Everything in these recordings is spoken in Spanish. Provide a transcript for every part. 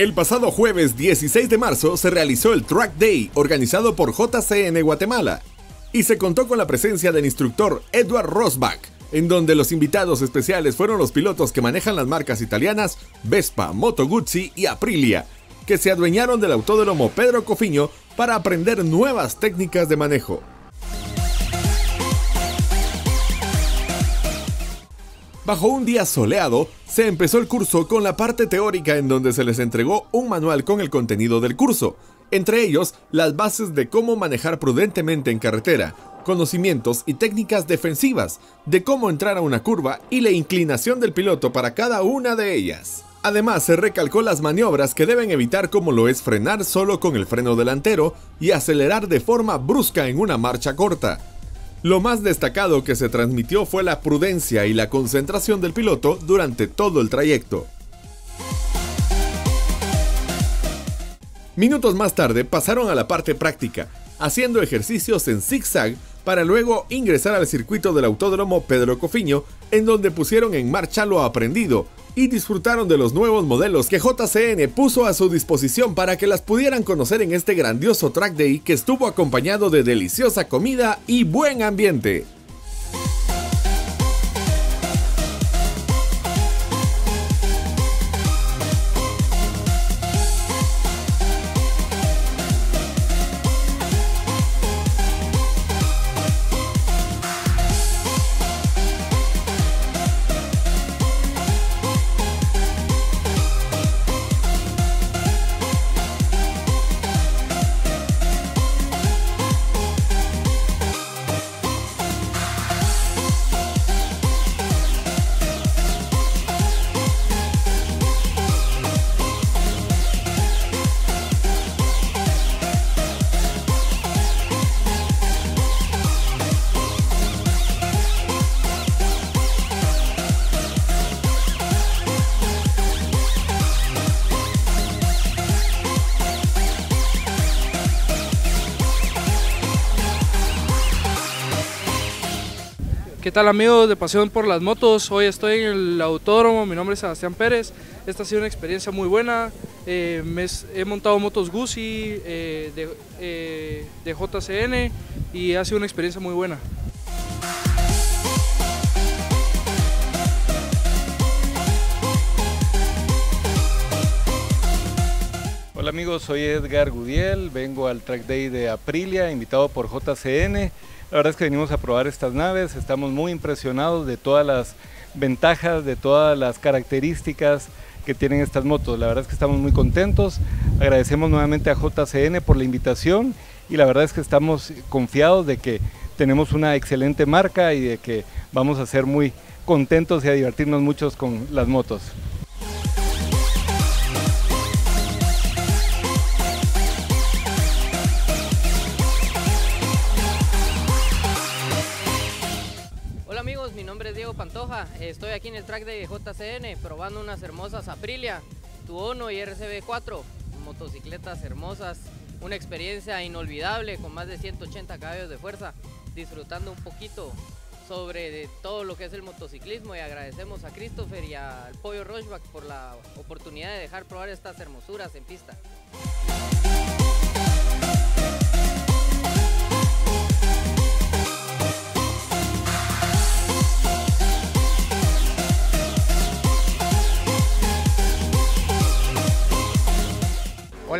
El pasado jueves 16 de marzo se realizó el Track Day organizado por JCN Guatemala y se contó con la presencia del instructor Edward Rosbach, en donde los invitados especiales fueron los pilotos que manejan las marcas italianas Vespa, Moto Guzzi y Aprilia, que se adueñaron del autódromo Pedro Cofiño para aprender nuevas técnicas de manejo. Bajo un día soleado, se empezó el curso con la parte teórica en donde se les entregó un manual con el contenido del curso, entre ellos las bases de cómo manejar prudentemente en carretera, conocimientos y técnicas defensivas, de cómo entrar a una curva y la inclinación del piloto para cada una de ellas. Además, se recalcó las maniobras que deben evitar como lo es frenar solo con el freno delantero y acelerar de forma brusca en una marcha corta, lo más destacado que se transmitió fue la prudencia y la concentración del piloto durante todo el trayecto. Minutos más tarde pasaron a la parte práctica, haciendo ejercicios en zigzag para luego ingresar al circuito del Autódromo Pedro Cofiño, en donde pusieron en marcha lo aprendido y disfrutaron de los nuevos modelos que JCN puso a su disposición para que las pudieran conocer en este grandioso track day que estuvo acompañado de deliciosa comida y buen ambiente. ¿Qué tal amigos de Pasión por las Motos? Hoy estoy en el autódromo, mi nombre es Sebastián Pérez. Esta ha sido una experiencia muy buena. Eh, he montado motos Guzzi eh, de, eh, de JCN y ha sido una experiencia muy buena. Hola amigos, soy Edgar Gudiel, vengo al Track Day de Aprilia, invitado por JCN. La verdad es que venimos a probar estas naves, estamos muy impresionados de todas las ventajas, de todas las características que tienen estas motos. La verdad es que estamos muy contentos, agradecemos nuevamente a JCN por la invitación y la verdad es que estamos confiados de que tenemos una excelente marca y de que vamos a ser muy contentos y a divertirnos mucho con las motos. Estoy aquí en el track de JCN probando unas hermosas Aprilia, Tuono y RCB4, motocicletas hermosas, una experiencia inolvidable con más de 180 caballos de fuerza, disfrutando un poquito sobre todo lo que es el motociclismo y agradecemos a Christopher y al Pollo Rochback por la oportunidad de dejar probar estas hermosuras en pista.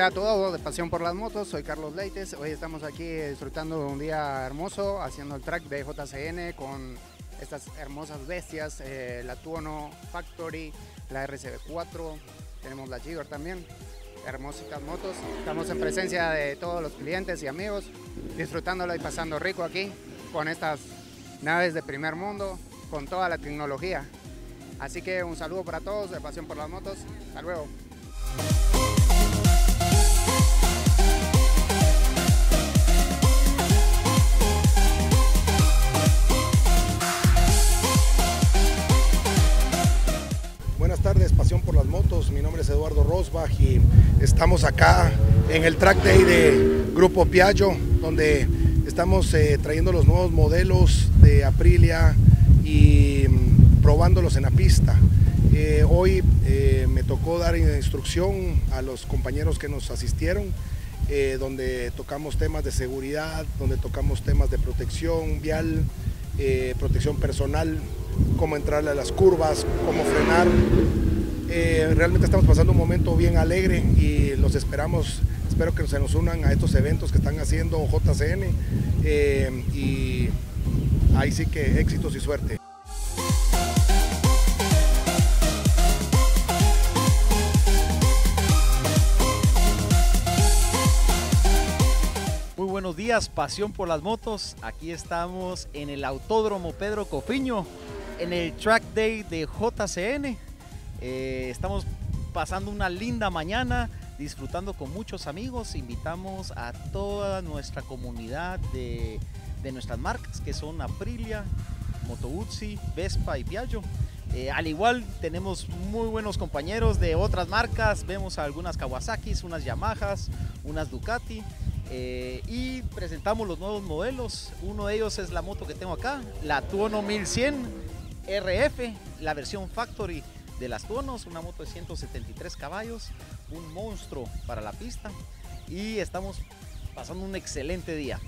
Hola a todos de Pasión por las Motos, soy Carlos Leites. Hoy estamos aquí disfrutando de un día hermoso, haciendo el track de JCN con estas hermosas bestias, eh, la Tuono Factory, la RCB4, tenemos la Gigor también, hermosas motos. Estamos en presencia de todos los clientes y amigos, disfrutándolo y pasando rico aquí con estas naves de primer mundo, con toda la tecnología. Así que un saludo para todos de Pasión por las Motos. Hasta luego. Estamos acá en el Track Day de Grupo Piaggio, donde estamos eh, trayendo los nuevos modelos de Aprilia y mm, probándolos en la pista. Eh, hoy eh, me tocó dar instrucción a los compañeros que nos asistieron, donde tocamos temas de seguridad, donde tocamos temas de protección vial, protección personal, cómo entrarle a las curvas, cómo frenar. Realmente estamos pasando un momento bien alegre y los esperamos, espero que se nos unan a estos eventos que están haciendo JCN y ahí sí que éxitos y suerte. buenos días, Pasión por las Motos. Aquí estamos en el Autódromo Pedro Cofiño, en el Track Day de JCN. Eh, estamos pasando una linda mañana, disfrutando con muchos amigos. Invitamos a toda nuestra comunidad de, nuestras marcas, que son Aprilia, Moto Guzzi, Vespa y Piaggio. Eh, al igual tenemos muy buenos compañeros de otras marcas, vemos algunas Kawasaki's, unas Yamahas, unas Ducati eh, y presentamos los nuevos modelos. Uno de ellos es la moto que tengo acá, la Tuono 1100 RF, la versión Factory de las Tuonos, una moto de 173 caballos, un monstruo para la pista y estamos pasando un excelente día.